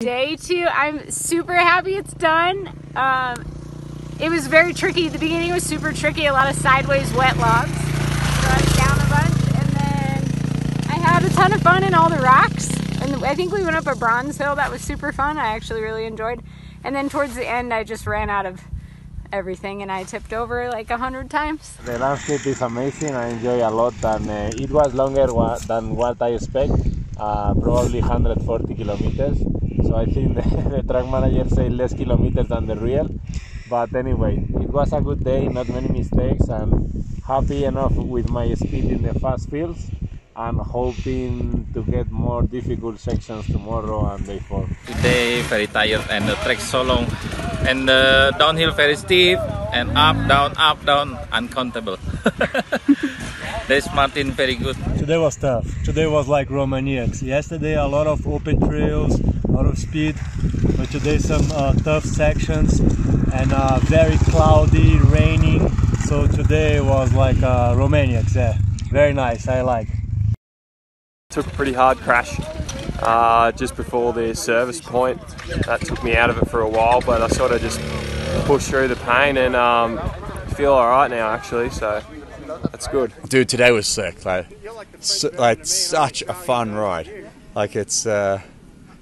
Day two, I'm super happy it's done. Um, it was very tricky. The beginning was super tricky, a lot of sideways wet logs. Down a bunch and then I had a ton of fun in all the rocks. And I think we went up a bronze hill that was super fun. I actually really enjoyed. And then towards the end, I just ran out of everything and I tipped over like a hundred times. The landscape is amazing. I enjoy a lot and uh, it was longer wa- than what I expect. Uh, probably 140 kilometers. So I think the, the track manager said less kilometers than the real. But anyway, it was a good day, not many mistakes, and happy enough with my speed in the fast fields. And hoping to get more difficult sections tomorrow and day four. Today very tired and the track so long and the downhill very steep and up down up down uncountable. There's Martin very good. Today was tough. Today was like Romaniacs. Yesterday a lot of open trails, a lot of speed, but today some uh, tough sections and uh, very cloudy, raining. So today was like uh, Romaniacs. Yeah, very nice. I like. Took a pretty hard crash uh, just before the service point. That took me out of it for a while, but I sort of just pushed through the pain and um, feel all right now actually. So that's good. Dude, today was sick. Like, su- like such a fun ride. Like it's, uh,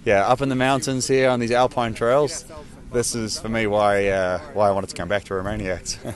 yeah, up in the mountains here on these alpine trails. This is for me why uh, why I wanted to come back to Romania.